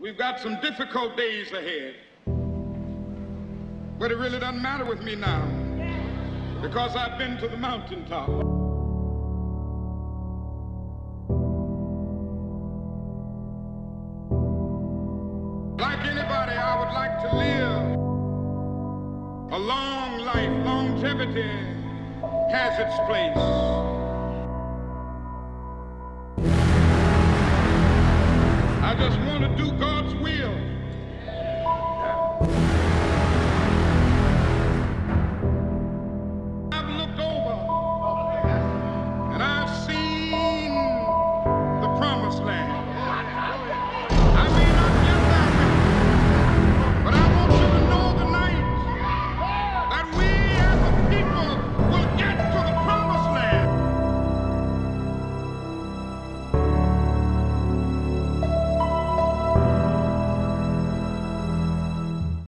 We've got some difficult days ahead. But it really doesn't matter with me now because I've been to the mountaintop. Like anybody, I would like to live a long life. Longevity has its place. just want to do God's will.